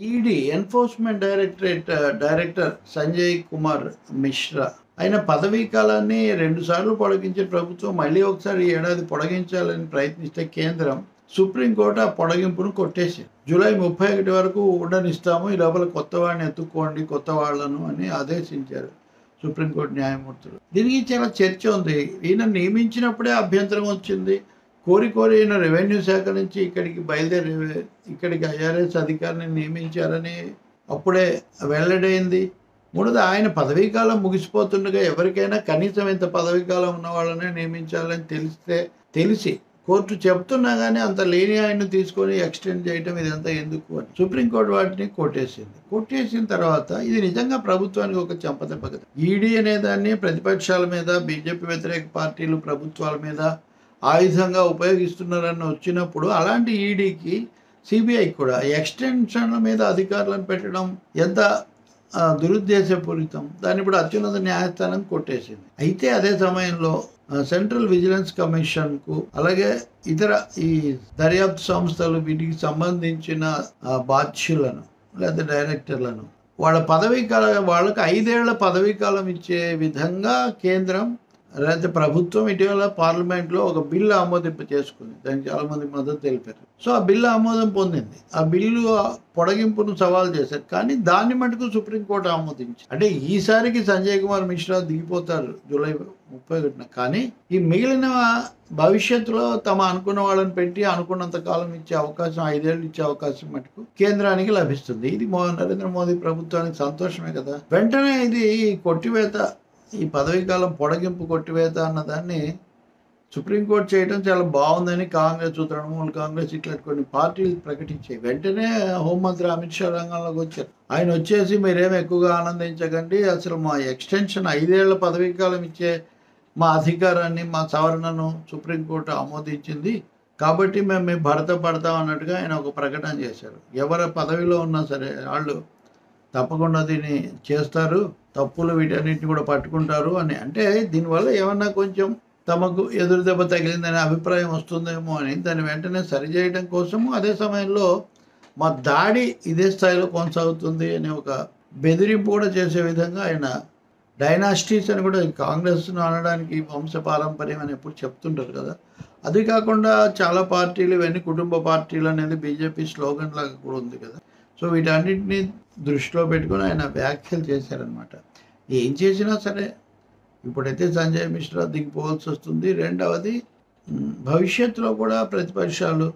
ED enforcement directorate director Sanjay Kumar Mishra. ఆయన పదవీ కాలాన్ని రెండుసార్లు సార్లు ప్రభుత్వం మళ్ళీ ఒకసారి ఏడాది పొడిగించాలని ప్రయత్నిస్తే కేంద్రం సుప్రీంకోర్టు ఆ పొడగింపును కొట్టేసింది. జూలై ముప్పై ఒకటి వరకు ఉండనిస్తాము ఈ లోపల కొత్త వాడిని ఎత్తుక్కోండి కొత్త వాళ్ళను అని ఆదేశించారు సుప్రీంకోర్టు న్యాయమూర్తులు. దీనికి చాలా చర్చ ఉంది. ఈయన నియమించినప్పుడే అభ్యంతరం వచ్చింది. కోరి కోరి రెవెన్యూ శాఖ నుంచి ఇక్కడికి బయలుదేరి ఇక్కడికి ఐఆర్ఎస్ అధికారిని నియమించారని అప్పుడే వెల్లడైంది. మూడోది ఆయన పదవీ కాలం ముగిసిపోతుండగా ఎవరికైనా కనీసం ఇంత పదవీ కాలం ఉన్న వాళ్ళనే నియమించాలని తెలిస్తే తెలిసి కోర్టు చెప్తున్నా కానీ అంత లేని ఆయన్ని తీసుకొని ఎక్స్టెండ్ చేయటం ఇదంతా ఎందుకు అని సుప్రీంకోర్టు వాటిని కొట్టేసింది. కొట్టేసిన తర్వాత ఇది నిజంగా ప్రభుత్వానికి ఒక చెంపదెబ్బ కదా. ఈడీ అనే దాన్ని ప్రతిపక్షాల మీద బీజేపీ వ్యతిరేక పార్టీలు ప్రభుత్వాల మీద ఆయుధంగా ఉపయోగిస్తున్నారని వచ్చినప్పుడు అలాంటి ఈడీకి సిబిఐ కూడా ఎక్స్టెన్షన్ల మీద అధికారులను పెట్టడం ఎంత దురుద్దేశపూరితం? దాన్ని ఇప్పుడు అత్యున్నత న్యాయస్థానం కొట్టేసింది. అయితే అదే సమయంలో సెంట్రల్ విజిలెన్స్ కమిషన్కు అలాగే ఇతర ఈ దర్యాప్తు సంస్థలు వీటికి సంబంధించిన బాధ్యులను లేదా డైరెక్టర్లను వాళ్ళ పదవీ కాలం వాళ్ళకి ఐదేళ్ళ పదవీ కాలం ఇచ్చే విధంగా కేంద్రం లేకపోతే ప్రభుత్వం ఇటీవల పార్లమెంట్లో ఒక బిల్లు ఆమోదింప చేసుకుంది. దానికి చాలామంది మద్దతు తెలిపారు. సో ఆ బిల్లు ఆమోదం పొందింది. ఆ బిల్లు పొడగింపును సవాల్ చేశారు. కానీ దాన్ని మటుకు సుప్రీంకోర్టు ఆమోదించి అంటే ఈసారికి సంజయ్ కుమార్ మిశ్రా దిగిపోతారు జూలై ముప్పై ఒకటిన కానీ ఈ మిగిలిన భవిష్యత్తులో తమ అనుకున్న వాళ్ళని పెట్టి అనుకున్నంత కాలం ఇచ్చే అవకాశం ఐదేళ్ళు ఇచ్చే అవకాశం మటుకు కేంద్రానికి లభిస్తుంది. ఇది మో నరేంద్ర మోదీ ప్రభుత్వానికి సంతోషమే కదా. వెంటనే ఇది కొట్టివేత ఈ పదవీ కాలం పొడగింపు కొట్టివేత అన్న దాన్ని సుప్రీంకోర్టు చేయడం చాలా బాగుందని కాంగ్రెస్ తృణమూల్ కాంగ్రెస్ ఇట్లా కొన్ని పార్టీలు ప్రకటించాయి. వెంటనే హోంమంత్రి అమిత్ షా రంగంలోకి వచ్చారు. ఆయన వచ్చేసి మీరేం ఎక్కువగా ఆనందించకండి అసలు మా ఎక్స్టెన్షన్ ఐదేళ్ళ పదవీ కాలం ఇచ్చే మా అధికారాన్ని మా సవరణను సుప్రీంకోర్టు ఆమోదించింది. కాబట్టి మేము మీ భర్త పడతాం అన్నట్టుగా ఆయన ఒక ప్రకటన చేశారు. ఎవరి పదవిలో ఉన్నా సరే వాళ్ళు తప్పకుండా దీన్ని చేస్తారు. తప్పులు వీటన్నిటిని కూడా పట్టుకుంటారు అని. అంటే దీనివల్ల ఏమన్నా కొంచెం తమకు ఎదురు దెబ్బ తగిలిందనే అభిప్రాయం వస్తుందేమో అని దాన్ని వెంటనే సరిచేయడం కోసము అదే సమయంలో మా దాడి ఇదే స్థాయిలో కొనసాగుతుంది అనే ఒక బెదిరింపు కూడా చేసే విధంగా ఆయన డైనాస్టీస్ అని కూడా కాంగ్రెస్ను అనడానికి వంశ పారంపర్యం అని ఎప్పుడు చెప్తుంటారు కదా. అది కాకుండా చాలా పార్టీలు ఇవన్నీ కుటుంబ పార్టీలు అనేది బీజేపీ స్లోగన్ లాగా కూడా ఉంది కదా. సో వీటన్నిటిని దృష్టిలో పెట్టుకుని ఆయన వ్యాఖ్యలు చేశారనమాట ఏం చేసినా సరే ఇప్పుడైతే సంజయ్ మిశ్రా దిగిపోవాల్సి వస్తుంది. రెండవది భవిష్యత్తులో కూడా ప్రతిపక్షాలు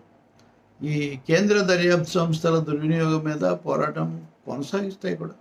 ఈ కేంద్ర దర్యాప్తు సంస్థల దుర్వినియోగం మీద పోరాటం కొనసాగిస్తాయి కూడా.